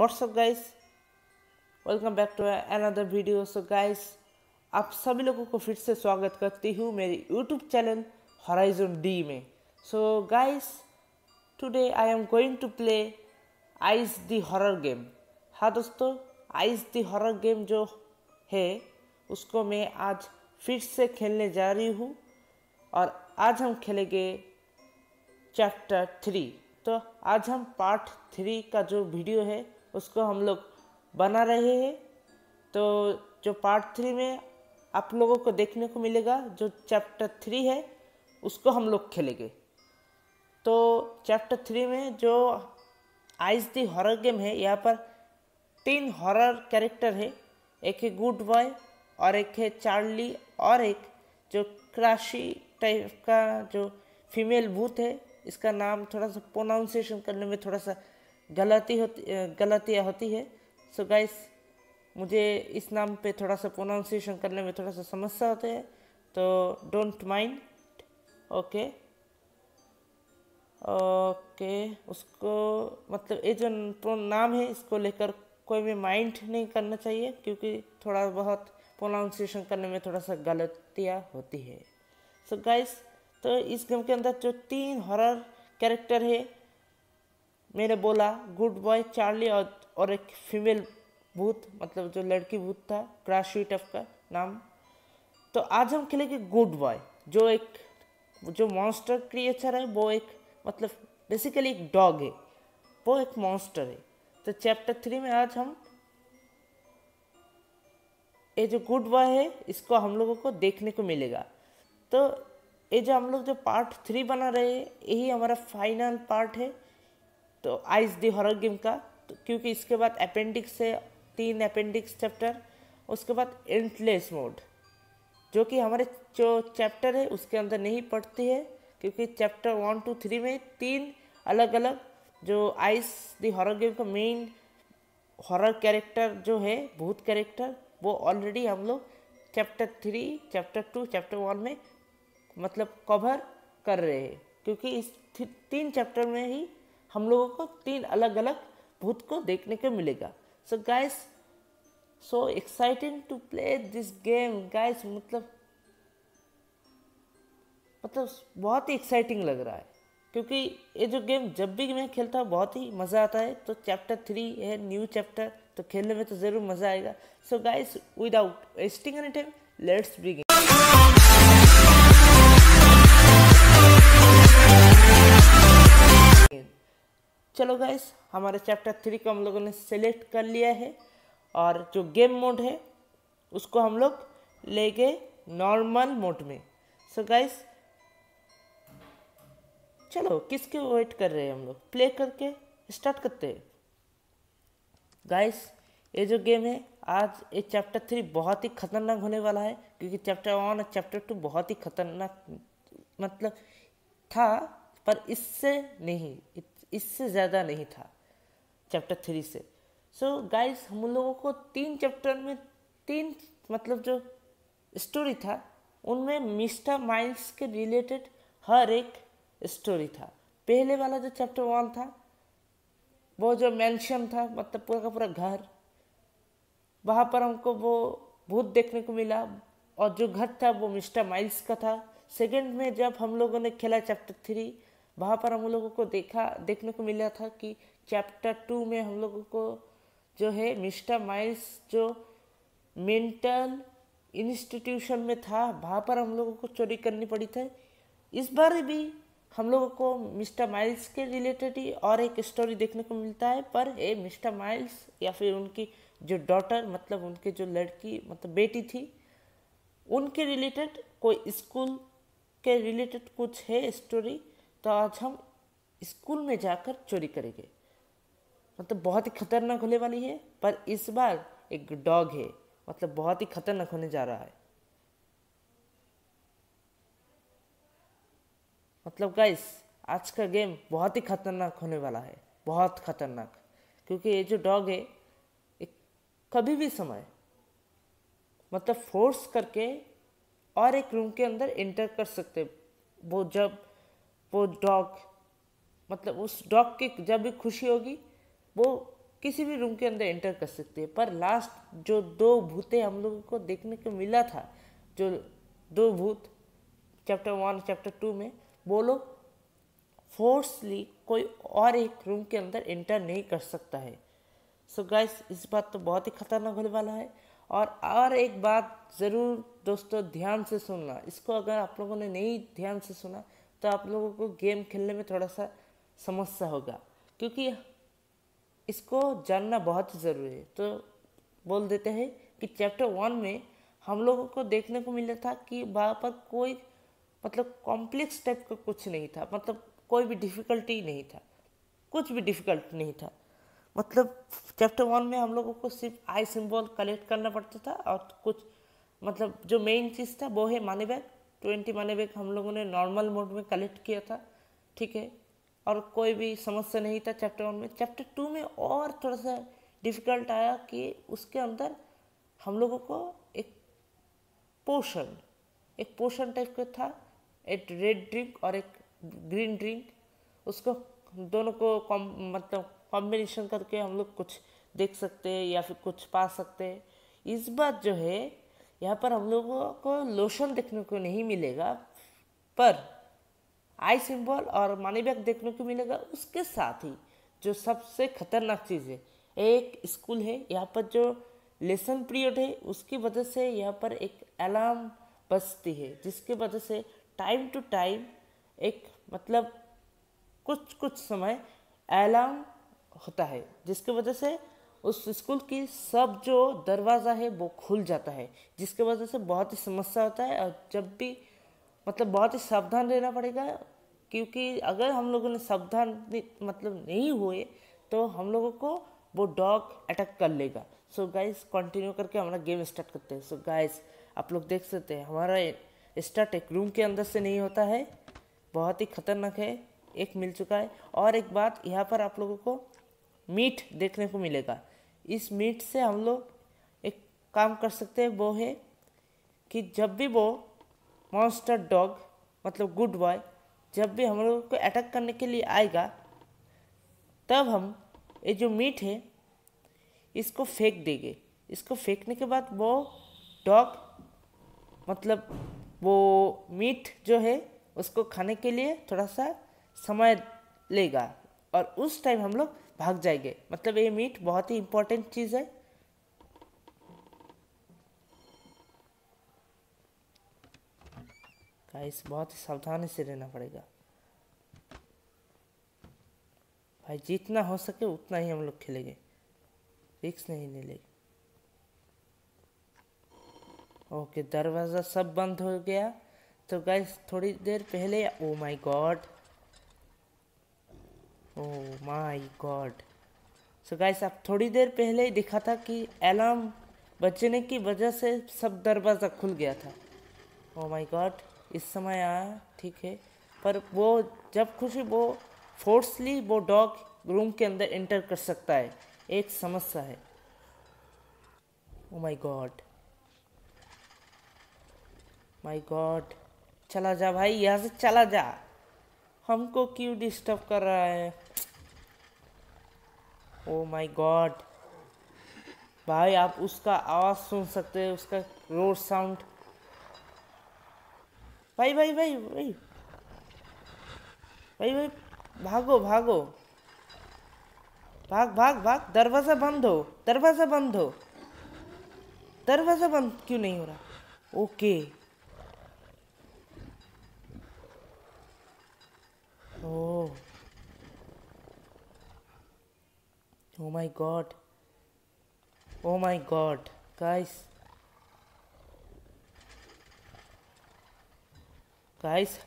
What's up guys welcome back to another video so guys आप सभी लोगों को फिर से स्वागत करती हूँ मेरी यूट्यूब चैनल हॉराइजन डी में। So guys today I am going to play ice the horror game हाँ दोस्तों आइस दी हॉरर गेम जो है, उसको मैं आज फिर से खेलने जा रही हूँ और आज हम खेलेंगे चैप्टर थ्री तो आज हम पार्ट थ्री का जो वीडियो है उसको हम लोग बना रहे हैं। तो जो पार्ट थ्री में आप लोगों को देखने को मिलेगा, जो चैप्टर थ्री है, उसको हम लोग खेलेंगे। तो चैप्टर थ्री में जो आइज़ दी हॉरर गेम है, यहाँ पर तीन हॉरर कैरेक्टर है। एक है गुड बॉय और एक है चार्ली और एक जो क्राशी टाइप का जो फीमेल भूत है, इसका नाम थोड़ा सा प्रोनाउंसिएशन करने में थोड़ा सा गलती होती गलतियाँ होती है। सो गाइस मुझे इस नाम पे थोड़ा सा प्रोनाउंसिएशन करने में थोड़ा सा समस्या होते हैं तो डोंट माइंड ओके ओके उसको मतलब ये जो नाम है, इसको लेकर कोई भी माइंड नहीं करना चाहिए, क्योंकि थोड़ा बहुत प्रोनाउंसिएशन करने में थोड़ा सा गलतियाँ होती है। सो so गाइस तो इस गेम के अंदर जो तीन हॉरर कैरेक्टर है मैंने बोला, गुड बॉय चार्ली और और एक फीमेल भूत मतलब जो लड़की भूत था क्राशी टफ का नाम। तो आज हम खेलेंगे गुड बॉय, जो एक, जो मॉन्स्टर क्रिएचर है, वो एक मतलब बेसिकली एक डॉग है। वो एक मॉन्स्टर है। तो चैप्टर थ्री में आज हम, ये जो गुड बॉय है, इसको हम लोगों को देखने को मिलेगा। तो ये जो हम लोग जो पार्ट थ्री बना रहे हैं, यही हमारा फाइनल पार्ट है। तो आइस दी हॉरर गेम का तो क्योंकि इसके बाद अपेंडिक्स है, तीन अपेंडिक्स चैप्टर उसके बाद एंडलेस मोड जो कि हमारे जो चैप्टर है, उसके अंदर नहीं पड़ती है, क्योंकि चैप्टर वन टू थ्री में तीन अलग अलग जो आइस दी हॉरर गेम का मेन हॉरर कैरेक्टर जो है, भूत कैरेक्टर वो ऑलरेडी हम लोग chapter three chapter two chapter one में मतलब कवर कर रहे हैं, क्योंकि इस तीन चैप्टर में ही हम लोगों को तीन अलग अलग भूत को देखने को मिलेगा। So guys so exciting to play this game guys मतलब मतलब बहुत ही एक्साइटिंग लग रहा है। क्योंकि ये जो गेम जब भी मैं खेलता हूँ, बहुत ही मज़ा आता है। तो चैप्टर थ्री है न्यू चैप्टर तो खेलने में तो ज़रूर मज़ा आएगा। So guys without wasting any time let's begin चलो गाइस हमारे चैप्टर थ्री को हम लोगों ने सेलेक्ट कर लिया है और जो गेम मोड है, उसको हम लोग ले गए नॉर्मल मोड में। सो so गाइस चलो किसके वेट कर रहे हैं हम लोग? प्ले करके स्टार्ट करते हैं। गाइस ये जो गेम है, आज ये चैप्टर थ्री बहुत ही खतरनाक होने वाला है, क्योंकि चैप्टर वन और चैप्टर टू बहुत ही खतरनाक मतलब था, पर इससे नहीं इससे ज़्यादा नहीं था चैप्टर थ्री से। सो so, गाइस हम लोगों को तीन चैप्टर में तीन मतलब जो स्टोरी था उनमें मिस्टर माइल्स के रिलेटेड हर एक स्टोरी था। पहले वाला जो चैप्टर वन था वो जो मेंशन था मतलब पूरा का पूरा घर वहाँ पर हमको वो भूत देखने को मिला और जो घर था वो मिस्टर माइल्स का था। सेकंड में जब हम लोगों ने खेला चैप्टर थ्री वहाँ पर हम लोगों को देखा, देखने को मिला था कि चैप्टर टू में हम लोगों को जो है मिस्टर माइल्स जो मेंटल इंस्टीट्यूशन में था, वहाँ पर हम लोगों को चोरी करनी पड़ी थी। इस बार भी हम लोगों को मिस्टर माइल्स के रिलेटेड ही और एक स्टोरी देखने को मिलता है, पर ये मिस्टर माइल्स या फिर उनकी जो डॉटर मतलब उनके जो लड़की मतलब बेटी थी, उनके रिलेटेड कोई स्कूल के रिलेटेड कुछ है स्टोरी तो आज हम स्कूल में जाकर चोरी करेंगे। मतलब बहुत ही खतरनाक होने वाली है, पर इस बार एक डॉग है। मतलब बहुत ही खतरनाक होने जा रहा है। मतलब गाइस आज का गेम बहुत ही खतरनाक होने वाला है। बहुत खतरनाक। क्योंकि ये जो डॉग है एक कभी भी समय मतलब फोर्स करके और एक रूम के अंदर एंटर कर सकते वो जब वो डॉग मतलब उस डॉग की जब भी खुशी होगी, वो किसी भी रूम के अंदर एंटर कर सकते हैं। पर लास्ट जो दो भूतें हम लोगों को देखने को मिला था, जो दो भूत चैप्टर वन चैप्टर टू में, वो लोग फोर्सली कोई और एक रूम के अंदर एंटर नहीं कर सकता है। सो so गाइस इस बात तो बहुत ही खतरनाक होने वाला है। और और एक बात ज़रूर दोस्तों ध्यान से सुनना। इसको अगर आप लोगों ने नहीं ध्यान से सुना तो आप लोगों को गेम खेलने में थोड़ा सा समस्या होगा, क्योंकि इसको जानना बहुत ज़रूरी है। तो बोल देते हैं कि चैप्टर वन में हम लोगों को देखने को मिला था कि वहाँ पर कोई मतलब कॉम्प्लेक्स टाइप का कुछ नहीं था मतलब कोई भी डिफ़िकल्टी नहीं था, कुछ भी डिफ़िकल्ट नहीं था। मतलब चैप्टर वन में हम लोगों को सिर्फ़ आई सिंबल कलेक्ट करना पड़ता था और कुछ मतलब जो मेन चीज़ था वो है money bag. Twenty money bag हम लोगों ने नॉर्मल मोड में कलेक्ट किया था, ठीक है? और कोई भी समस्या नहीं था चैप्टर वन में। चैप्टर टू में और थोड़ा सा डिफ़िकल्ट आया कि उसके अंदर हम लोगों को एक पोशन एक पोशन टाइप का था, एक रेड ड्रिंक और एक ग्रीन ड्रिंक उसको दोनों को कॉम मतलब कॉम्बिनेशन करके हम लोग कुछ देख सकते हैं या फिर कुछ पा सकते हैं। इस बात जो है यहाँ पर हम लोगों को लोशन देखने को नहीं मिलेगा, पर आई सिंबल और मनी बैग देखने को मिलेगा। उसके साथ ही जो सबसे खतरनाक चीज़ है, एक स्कूल है, यहाँ पर जो लेसन पीरियड है, उसकी वजह से यहाँ पर एक अलार्म बजती है, जिसकी वजह से टाइम टू टाइम एक मतलब कुछ कुछ समय अलार्म होता है, जिसकी वजह से उस स्कूल की सब जो दरवाज़ा है, वो खुल जाता है, जिसकी वजह से बहुत ही समस्या होता है और जब भी मतलब बहुत ही सावधान रहना पड़ेगा, क्योंकि अगर हम लोगों ने सावधान मतलब नहीं हुए तो हम लोगों को वो डॉग अटैक कर लेगा। सो गाइस कंटिन्यू करके हमारा गेम स्टार्ट करते हैं। सो गाइस आप लोग देख सकते हैं, हमारा स्टार्ट एक रूम के अंदर से नहीं होता है, बहुत ही खतरनाक है, एक मिल चुका है। और एक बात यहाँ पर आप लोगों को मीट देखने को मिलेगा। इस मीट से हम लोग एक काम कर सकते हैं, वो है कि जब भी वो मॉन्स्टर डॉग मतलब गुड बॉय जब भी हम लोग को अटैक करने के लिए आएगा, तब हम ये जो मीट है, इसको फेंक देंगे। इसको फेंकने के बाद वो डॉग मतलब वो मीट जो है, उसको खाने के लिए थोड़ा सा समय लेगा। और उस टाइम हम लोग भाग जाएँगे। मतलब ये मीट बहुत ही इंपॉर्टेंट चीज़ है। गाइस बहुत ही सावधानी से रहना पड़ेगा। भाई, जितना हो सके उतना ही हम लोग खेलेंगे। रिक्स नहीं ले लेंगे ओके दरवाज़ा सब बंद हो गया। तो गाइस थोड़ी देर पहले ओ my god oh my god so guys आप थोड़ी देर पहले ही दिखा था कि अलार्म बजने की वजह से सब दरवाज़ा खुल गया था। ओ माय गॉड इस समय आया, ठीक है। पर वो जब खुशी, वो फोर्सली वो डॉग रूम के अंदर एंटर कर सकता है। एक समस्या है। Oh my god my god चला जा भाई, यहाँ से चला जा। हमको क्यों डिस्टर्ब कर रहा है? ओ माय गॉड भाई, आप उसका आवाज़ सुन सकते हैं, उसका रोड साउंड भाई भाई भाई भाई। भाई भाई, भागो भागो। भाग भाग भाग। दरवाज़ा बंद हो, दरवाज़ा बंद हो। दरवाज़ा बंद क्यों नहीं हो रहा? Okay Oh. Oh my god. Oh my god. Guys. Guys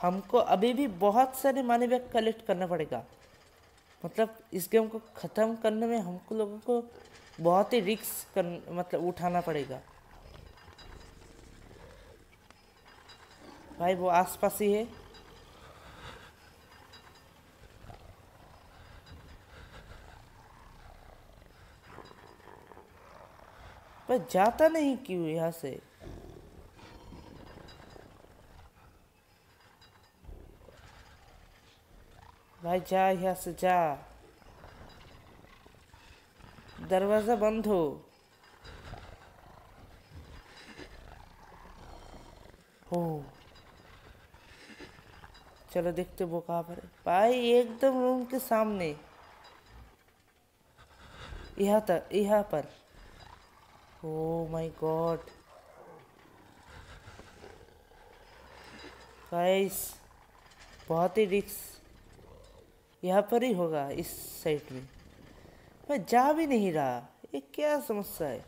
हमको अभी भी बहुत सारे मानी बैग कलेक्ट करना पड़ेगा मतलब इस गेम को ख़त्म करने में हमको लोगों को बहुत ही रिक्स कर मतलब उठाना पड़ेगा भाई, वो आसपास ही है पर जाता नहीं क्यों यहाँ से? भाई जा यहाँ से, जा। दरवाज़ा बंद हो। हो। चलो देखते वो कहाँ पर भाई, एकदम रूम के सामने। यहाँ तक, यहाँ पर। ओ माय गॉड गाइस बहुत ही रिक्स यहाँ पर ही होगा इस साइड में। मैं जा भी नहीं रहा। ये क्या समस्या है?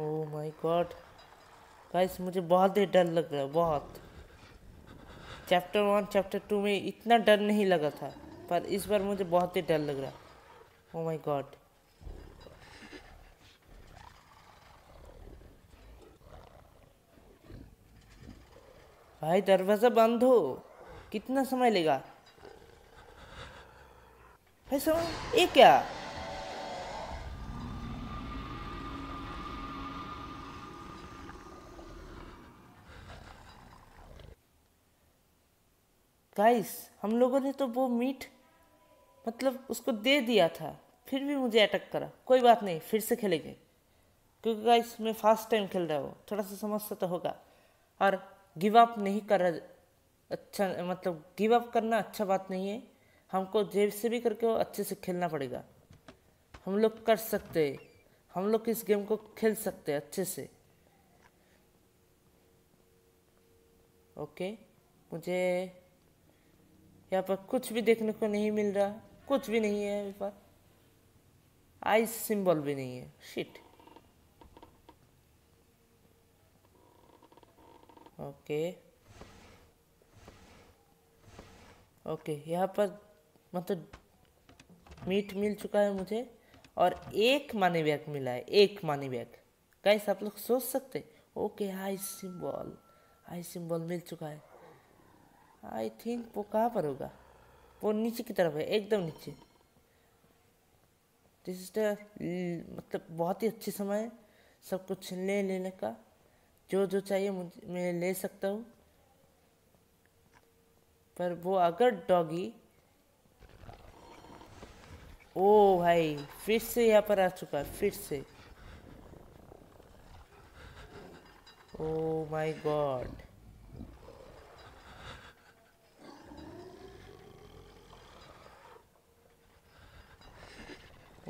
ओ माय गॉड गाइस मुझे बहुत ही डर लग रहा है, बहुत। चैप्टर वन चैप्टर टू में इतना डर नहीं लगा था, पर इस बार मुझे बहुत ही डर लग रहा। ओ माय गॉड भाई, दरवाज़ा बंद हो। कितना समय लेगा? भाई समय ये क्या? गाइस हम लोगों ने तो वो मीट मतलब उसको दे दिया था, फिर भी मुझे अटक करा। कोई बात नहीं, फिर से खेलेंगे। क्योंकि गाइस मैं फ़र्स्ट टाइम खेल रहा हूँ, थोड़ा सा समस्या तो होगा। और गिव अप नहीं कर अच्छा मतलब गिव अप करना अच्छा बात नहीं है। हमको जेब से भी करके वो अच्छे से खेलना पड़ेगा। हम लोग कर सकते हैं। हम लोग इस गेम को खेल सकते हैं अच्छे से। ओके मुझे यहाँ पर कुछ भी देखने को नहीं मिल रहा, कुछ भी नहीं है यहाँ पर। आई सिंबल भी नहीं है। शिट ओके ओके यहाँ पर मतलब मीट मिल चुका है मुझे और एक मानी बैग मिला है, एक मानी बैग गाइस आप लोग सोच सकते okay high symbol high symbol मिल चुका है। आई थिंक वो कहाँ पर होगा? वो नीचे की तरफ़ है, एकदम नीचे। दिस इज़ द मतलब बहुत ही अच्छे समय है, सब कुछ ले लेने का। जो जो चाहिए मुझे, मैं ले सकता हूँ। पर वो अगर डॉगी ओ भाई, फिर से यहाँ पर आ चुका है, फिर से। Oh my god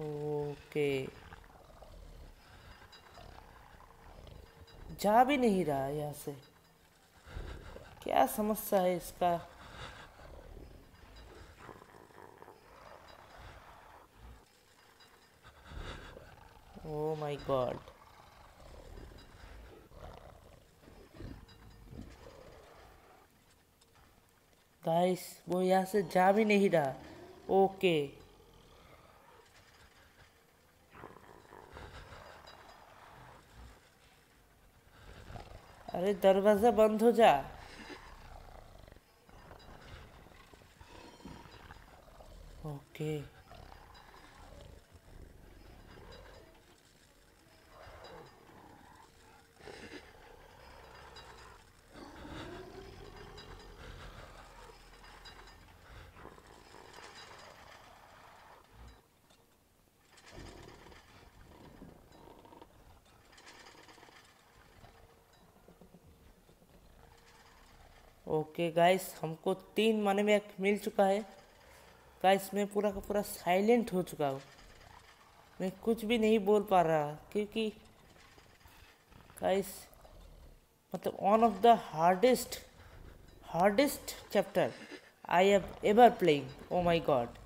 okay. जा भी नहीं रहा यहाँ से। क्या समस्या है इसका? ओ माय गॉड गाइस वो यहाँ से जा भी नहीं रहा। ओके। अरे दरवाज़ा बंद हो जा। ओके। ओके गाइस हमको तीन मनी बैग मिल चुका है। गाइस मैं पूरा का पूरा साइलेंट हो चुका हूँ। मैं कुछ भी नहीं बोल पा रहा, क्योंकि गाइस मतलब one of the hardest hardest chapter I have ever playing oh my god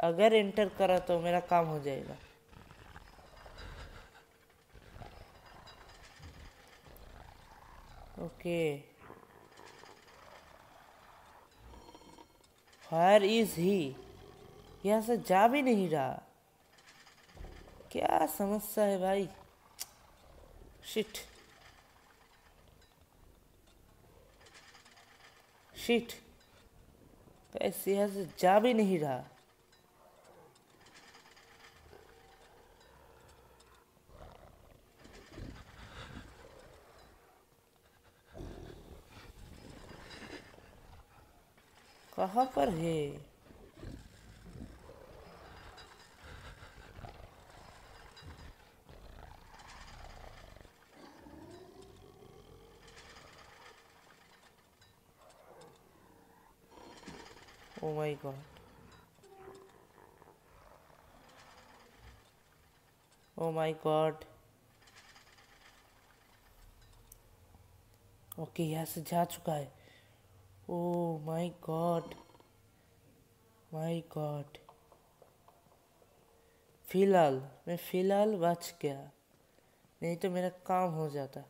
अगर एंटर करा तो मेरा काम हो जाएगा। ओके फायर इज़ ही। यहाँ से जा भी नहीं रहा। क्या समस्या है भाई? शिट शिट कैसे यहाँ से जा भी नहीं रहा। कहाँ पर है Oh my god. Oh my god. Okay यहाँ से जा चुका है oh my god my god फ़िलहाल, मैं फ़िलहाल बच गया। नहीं तो मेरा काम हो जाता।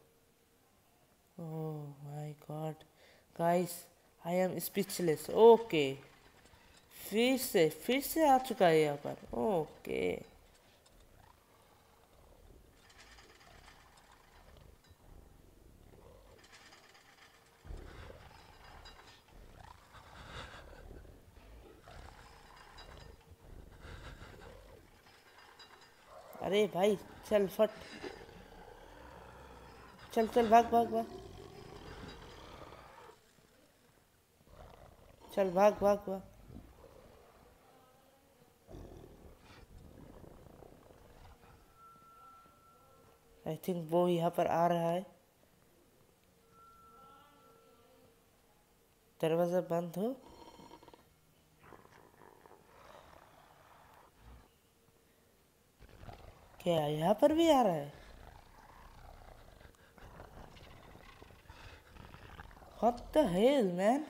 ओह my god guys I am speechless okay फिर से फिर से आ चुका है यहाँ पर। ओके अरे भाई, चल फट। चल चल, भाग भाग भाग। चल, भाग भाग भाग। आई थिंक वो यहाँ पर आ रहा है। दरवाज़ा बंद हो। क्या यहाँ पर भी आ रहा है? What the hell, man?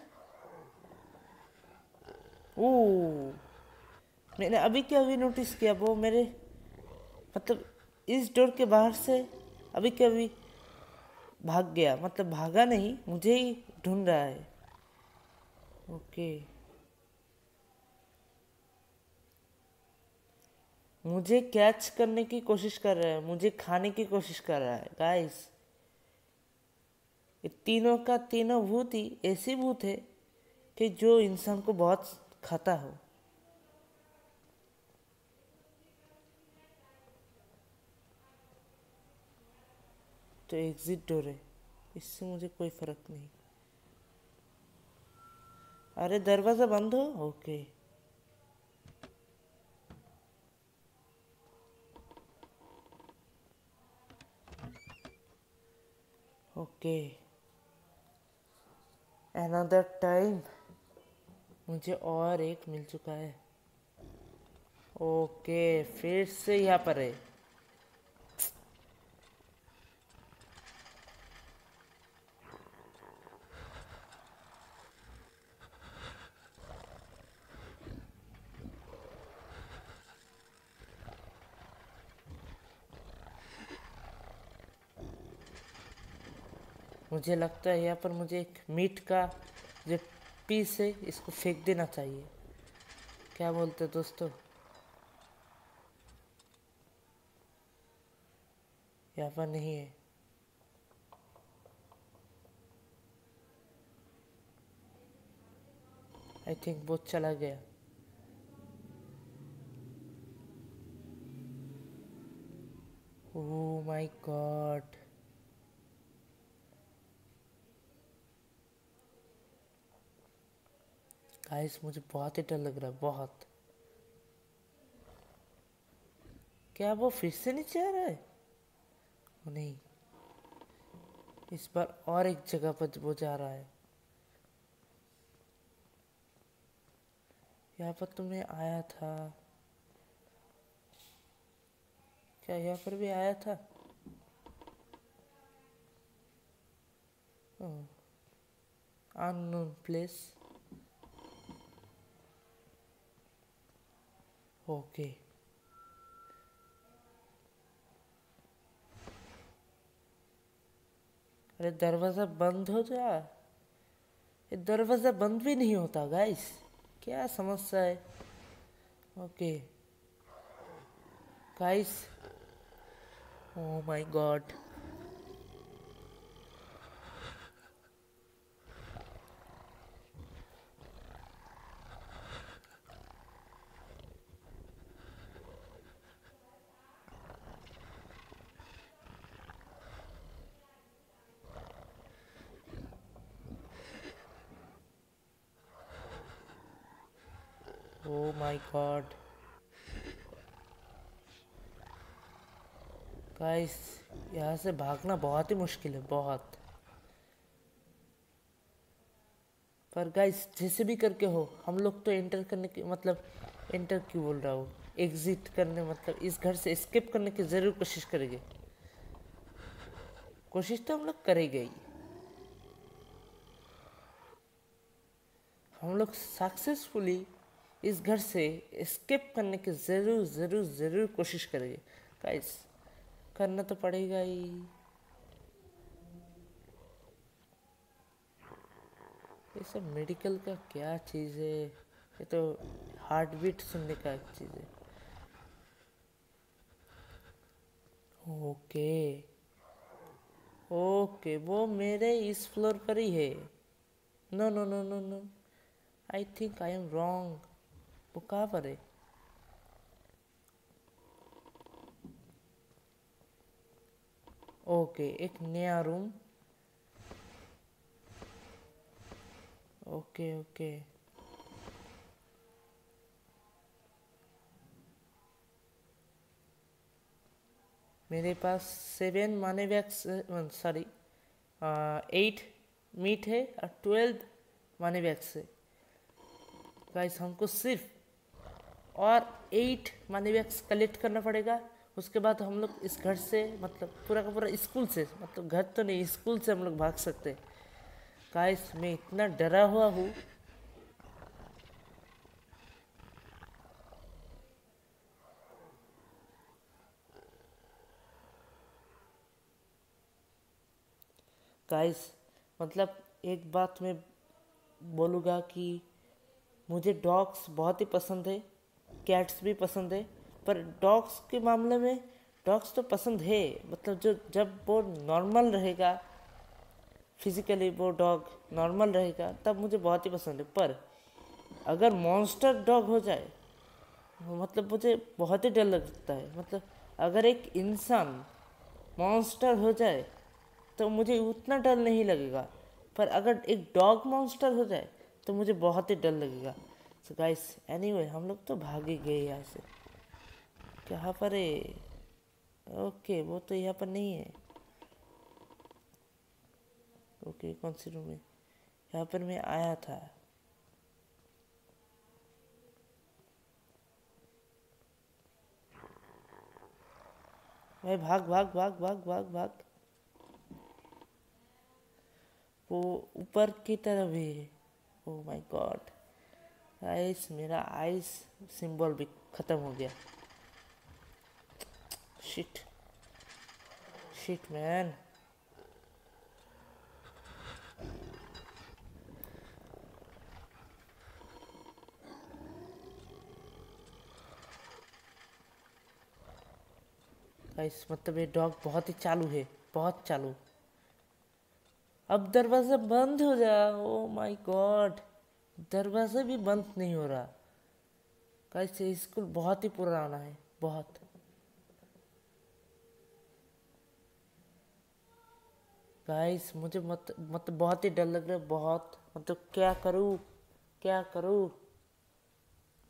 ओ मैंने अभी क्या अभी नोटिस किया वो मेरे मतलब इस डोर के बाहर से अभी क्या अभी भाग गया मतलब भागा नहीं मुझे ही ढूंढ रहा है। ओके मुझे कैच करने की कोशिश कर रहा है, मुझे खाने की कोशिश कर रहा है। गाइस तीनों का तीनों भूत ही ऐसी भूत है कि जो इंसान को बहुत खाता हो। तो एग्जिट डोर है। इससे मुझे कोई फ़र्क नहीं। अरे दरवाज़ा बंद हो? Okay okay. अनदर टाइम मुझे और एक मिल चुका है। ओके, फिर से यहाँ पर है। मुझे लगता है यहाँ पर मुझे एक मीट का जो पीस है, इसको फेंक देना चाहिए। क्या बोलते हो दोस्तों? यहाँ पर नहीं है। आई थिंक बहुत चला गया। ओह माय गॉड गाइस मुझे बहुत ही डर लग रहा है, बहुत। क्या वो फिर से नीचे आ रहा है? नहीं। इस बार और एक जगह पर वो जा रहा है। यहाँ पर तुमने आया था। क्या यहाँ पर भी आया था? Unknown place okay. अरे दरवाज़ा बंद हो जा। ये दरवाज़ा बंद भी नहीं होता गाइस क्या समस्या है? Okay. Guys oh my god oh my god guys यहाँ से भागना बहुत ही मुश्किल है, बहुत। पर गाइस जैसे भी करके हो, हम लोग तो एंटर करने की मतलब एंटर क्यों बोल रहा हूँ? एग्जिट करने मतलब इस घर से स्किप करने की ज़रूर कोशिश करेंगे। कोशिश तो हम लोग करेंगे ही। हम लोग सक्सेसफुली इस घर से स्किप करने की ज़रूर ज़रूर ज़रूर कोशिश करेंगे गाइस करना तो पड़ेगा ही। ये सब मेडिकल का क्या चीज़ है? ये तो हार्ट बीट सुनने का चीज़ है। ओके ओके वो मेरे इस फ्लोर पर ही है। No no no no no I think I am wrong वो है ओके एक नया रूम ओके ओके मेरे पास सेवन माने वैक्स सॉरी एट मीट है और ट्वेल्व माने वैक्स है। गाइस हमको सिर्फ़ और एट मानी बैग्स कलेक्ट करना पड़ेगा। उसके बाद हम लोग इस घर से मतलब पूरा का पूरा स्कूल से मतलब घर तो नहीं स्कूल से हम लोग भाग सकते। गाइस मैं इतना डरा हुआ हूँ। गाइस मतलब एक बात मैं बोलूँगा कि मुझे डॉग्स बहुत ही पसंद है। कैट्स भी पसंद है, पर डॉग्स के मामले में डॉग्स तो पसंद है मतलब जो, जब वो नॉर्मल रहेगा फिजिकली वो डॉग नॉर्मल रहेगा, तब मुझे बहुत ही पसंद है। पर अगर मॉन्स्टर डॉग हो जाए मतलब मुझे बहुत ही डर लगता है। मतलब अगर एक इंसान मॉन्स्टर हो जाए तो मुझे उतना डर नहीं लगेगा, पर अगर एक डॉग मॉन्स्टर हो जाए तो मुझे बहुत ही डर लगेगा। सो गाइस एनीवे हम लोग तो भाग ही गए यहाँ से। कहाँ पर है? ओके वो तो यहाँ पर नहीं है। ओके कौन सी रूम है? यहाँ पर मैं आया था। भाई, भाग भाग भाग भाग भाग भाग। वो ऊपर की तरफ़ है। ओ माय गॉड आइस मेरा आइस सिंबल भी ख़त्म हो गया। शिट शिट मैन गाइस मतलब ये डॉग बहुत ही चालू है, बहुत चालू। अब दरवाज़ा बंद हो जा ओ माय गॉड दरवाज़ा भी बंद नहीं हो रहा। कैसे स्कूल बहुत ही पुराना है, बहुत। गाइस मुझे मत मतलब बहुत ही डर लग रहा है, बहुत। मतलब क्या करूँ? क्या करूँ?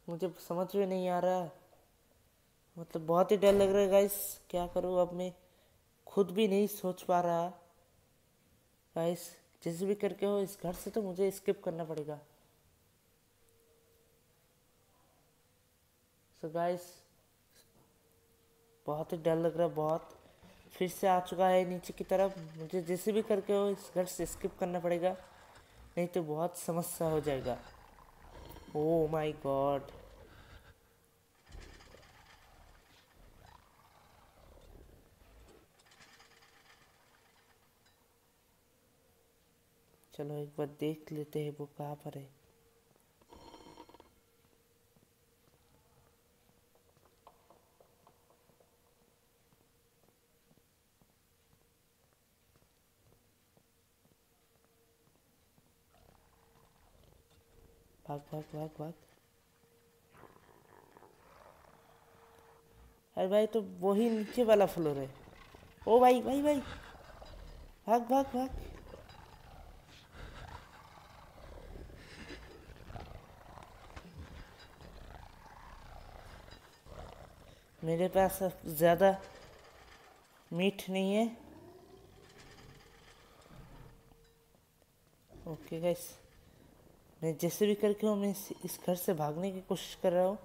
मुझे समझ में नहीं आ रहा। मतलब बहुत ही डर लग रहा है गाइस क्या करूँ अब मैं? खुद भी नहीं सोच पा रहा। गाइस जैसे भी करके हो, इस घर से तो मुझे स्किप करना पड़ेगा। सो गाइस बहुत ही डर लग रहा है, बहुत। फिर से आ चुका है नीचे की तरफ़। मुझे जैसे भी करके हो, इस घर से स्किप करना पड़ेगा। नहीं तो बहुत समस्या हो जाएगा। ओ माय गॉड चलो एक बार देख लेते हैं वो कहाँ पर है। भाग भाग भाग भाग अरे भाई तो वही नीचे वाला फ्लोर है। ओ भाई भाई भाई। भाग भाग भाग। मेरे पास ज़्यादा मीट नहीं है। ओके गाइस मैं जैसे भी करके हूँ, मैं इस घर से भागने की कोशिश कर रहा हूँ।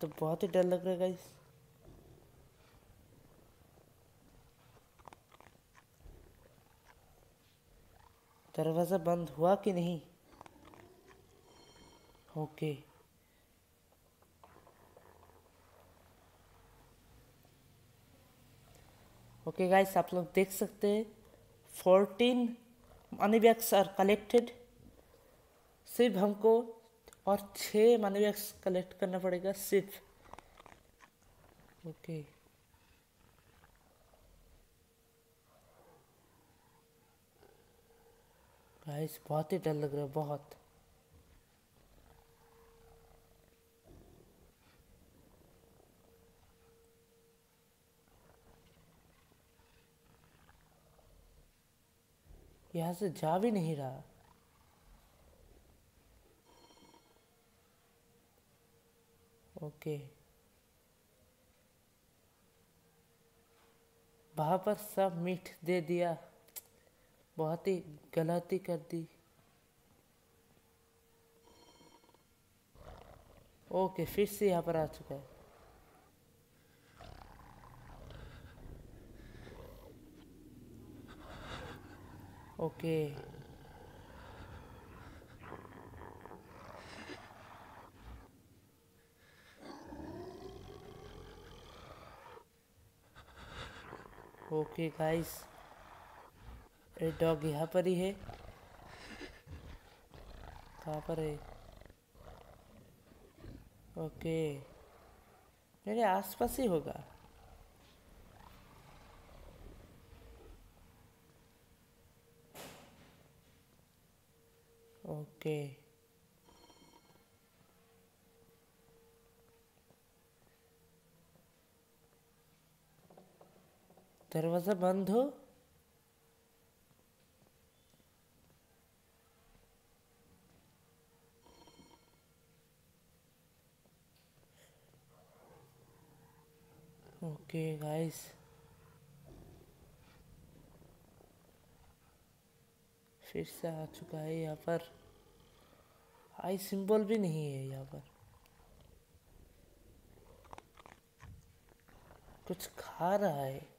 तो बहुत ही डर लग रहा है गाइस दरवाज़ा बंद हुआ कि नहीं? ओके। ओके गाइस आप लोग देख सकते हैं। Fourteen money bags are collected सिर्फ़ हमको और छः मनी बैग्स कलेक्ट करना पड़ेगा, सिर्फ़। ओके गाइस बहुत ही डर लग रहा है, बहुत। यहाँ से जा भी नहीं रहा। ओके। वहाँ पर सब मीठ दे दिया। बहुत ही गलती कर दी। ओके, फिर से यहाँ पर आ चुका है। ओके। ओके गाइस ये डॉग यहाँ पर ही है। कहाँ पर है? ओके मेरे आसपास ही होगा। ओके दरवाज़ा बंद हो। Okay guys. फिर से आ चुका है यहाँ पर। आई सिंबल भी नहीं है यहाँ पर। कुछ खा रहा है।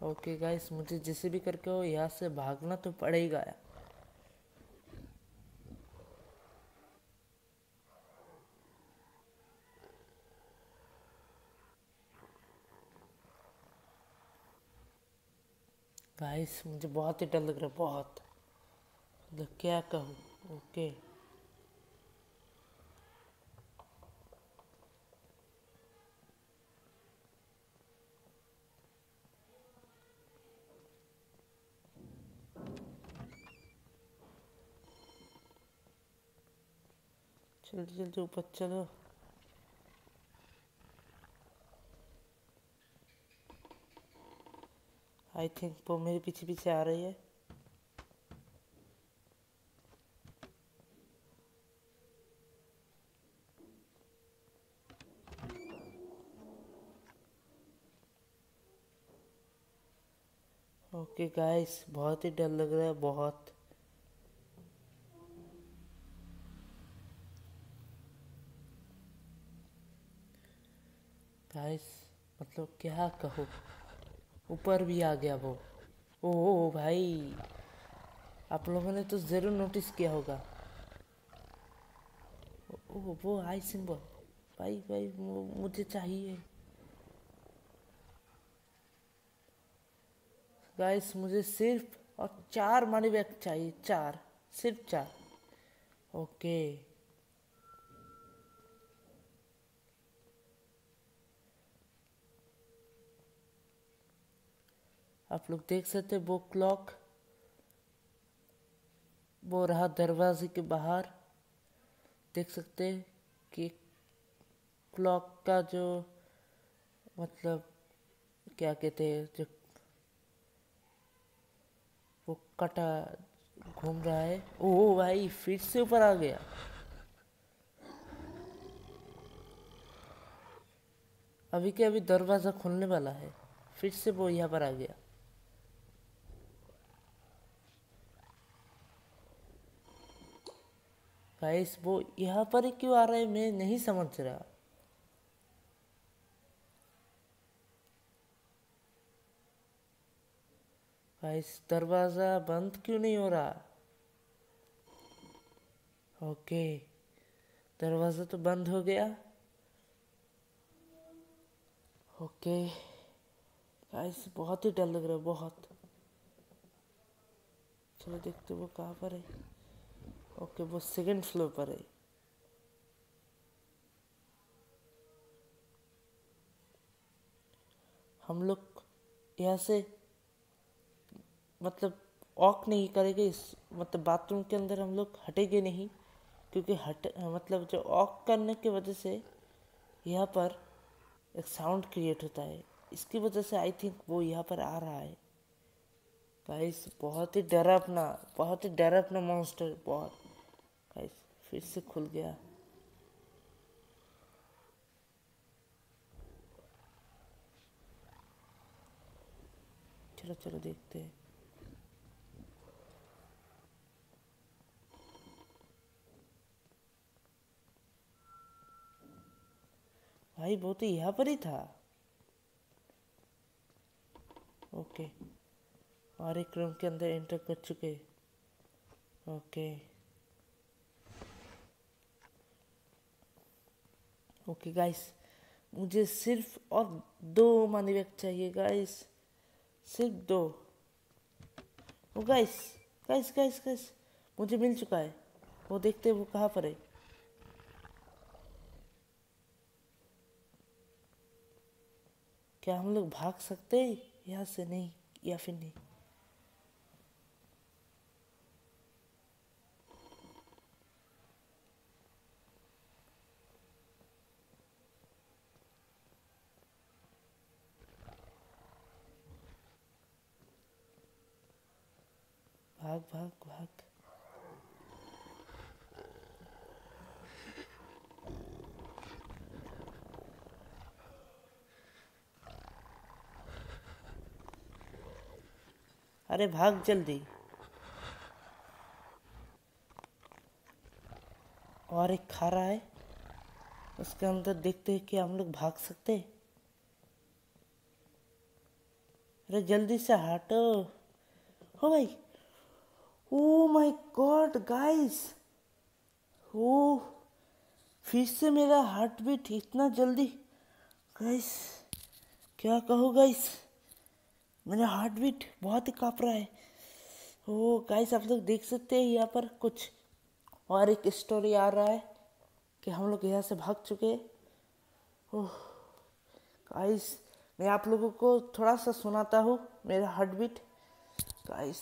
ओके गाइस मुझे जैसे भी करके हो, यहाँ से भागना तो पड़ेगा यार। गाइस मुझे बहुत ही डर लग रहा है, बहुत। मतलब क्या कहूँ? ओके जल्दी जल्दी ऊपर चलो। आई थिंक वो मेरे पीछे पीछे आ रही है। ओके गाइस बहुत ही डर लग रहा है, बहुत। गाइस मतलब क्या कहो? ऊपर भी आ गया वो। ओह भाई, आप लोगों ने तो ज़रूर नोटिस किया होगा। ओह वो आई सिंबल भाई भाई मुझे चाहिए। गाइस मुझे सिर्फ़ और चार मनी बैग चाहिए, चार, सिर्फ़ चार। ओके आप लोग देख सकते हैं, वो क्लॉक वो रहा दरवाजे के बाहर। देख सकते हैं कि क्लॉक का जो मतलब क्या कहते हैं, जो वो कटा घूम रहा है। ओ भाई, फिर से ऊपर आ गया। अभी के अभी दरवाज़ा खुलने वाला है, फिर से वो यहाँ पर आ गया। गाइस वो यहाँ पर क्यों आ रहा है, मैं नहीं समझ रहा। गाइस दरवाज़ा बंद क्यों नहीं हो रहा? ओके दरवाज़ा तो बंद हो गया। ओके गाइस बहुत ही डर लग रहा है, बहुत। चलो देखते वो कहाँ पर है। ओके, वो सेकंड फ्लोर पर है। हम लोग यहाँ से मतलब ऑक नहीं करेंगे इस मतलब बाथरूम के अंदर हम लोग हटेंगे नहीं, क्योंकि हट मतलब जो ऑक करने की वजह से यहाँ पर एक साउंड क्रिएट होता है। इसकी वजह से आई थिंक वो यहाँ पर आ रहा है। गाइस बहुत ही डर अपना, बहुत ही डर अपना मॉन्स्टर बहुत। गाइस, फिर से खुल गया। चलो चलो, देखते हैं। भाई, वो तो यहाँ पर ही था। ओके। और एक रूम के अंदर एंटर कर चुके। ओके। ओके गाइस मुझे सिर्फ़ और दो मनी बैग चाहिए गाइस सिर्फ़ दो. Oh guys guys guys guys मुझे मिल चुका है। वो देखते हैं वो कहाँ पर है। क्या हम लोग भाग सकते हैं? यहाँ से नहीं, या फिर नहीं? भाग भाग भाग अरे भाग जल्दी। और एक खा रहा है। उसके अंदर देखते हैं कि हम लोग भाग सकते अरे जल्दी से हटो। हो भाई। Oh my god guys oh फिर से मेरा हार्ट बीट इतना जल्दी। गाइस क्या कहो गाइस मेरा हार्ट बीट बहुत ही काँप रहा है। ओ गाइस आप लोग देख सकते हैं यहाँ पर कुछ और एक स्टोरी आ रहा है कि हम लोग यहाँ से भाग चुके ओह गाइस मैं आप लोगों को थोड़ा सा सुनाता हूँ मेरा heart beat guys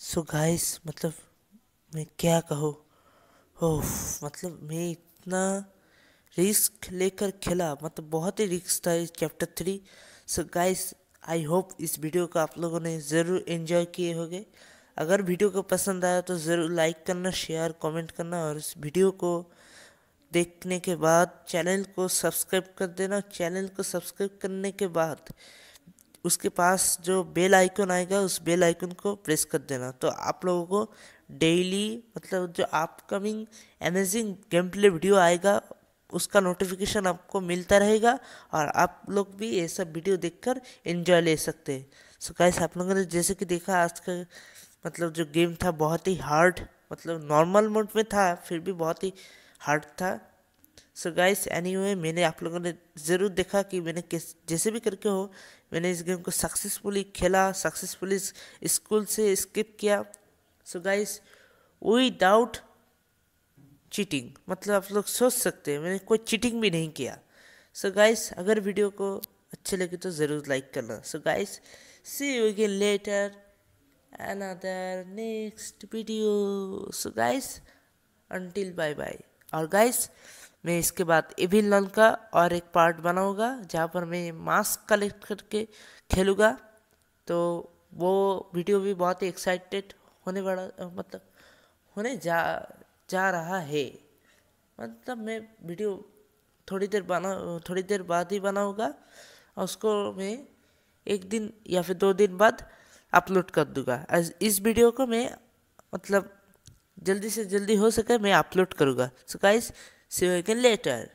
so guys मतलब मैं क्या कहूँ? ओह मतलब मैं इतना रिस्क लेकर खेला मतलब बहुत ही रिस्क था इस chapter three so guys I hope इस वीडियो को आप लोगों ने ज़रूर एंजॉय किए होंगे। अगर वीडियो को पसंद आया तो ज़रूर लाइक करना शेयर कमेंट करना और इस वीडियो को देखने के बाद चैनल को सब्सक्राइब कर देना। चैनल को सब्सक्राइब करने के बाद उसके पास जो बेल आइकन आएगा, उस बेल आइकन को प्रेस कर देना। तो आप लोगों को डेली मतलब जो upcoming amazing game play video आएगा, उसका नोटिफिकेशन आपको मिलता रहेगा और आप लोग भी ये सब वीडियो देखकर एंजॉय ले सकते हैं। सो गाइस आप लोगों ने जैसे कि देखा, आज का मतलब जो गेम था, बहुत ही हार्ड मतलब नॉर्मल मोड में था, फिर भी बहुत ही हार्ड था। सो गाइस एनीवे मैंने आप लोगों ने ज़रूर देखा कि मैंने किस, जैसे भी करके हो, मैंने इस गेम को सक्सेसफुली खेला सक्सेसफुली स्कूल से स्किप किया। सो गाइस विदाउट चीटिंग मतलब आप लोग सोच सकते हैं, मैंने कोई चीटिंग भी नहीं किया। सो so गाइस अगर वीडियो को अच्छे लगे तो ज़रूर लाइक करना। So guys see you again later another next video. So guys, until bye bye. और गाइस मैं इसके बाद एविल लन का और एक पार्ट बनाऊँगा, जहाँ पर मैं मास्क कलेक्ट करके खेलूँगा। तो वो वीडियो भी बहुत ही एक्साइटेड होने वाला मतलब होने जा जा रहा है। मतलब मैं वीडियो थोड़ी देर बना, थोड़ी देर बाद ही बनाऊँगा, और उसको मैं एक दिन या फिर दो दिन बाद अपलोड कर दूँगा। इस वीडियो को मैं मतलब जल्दी से जल्दी हो सके मैं अपलोड करूँगा। So guys see you later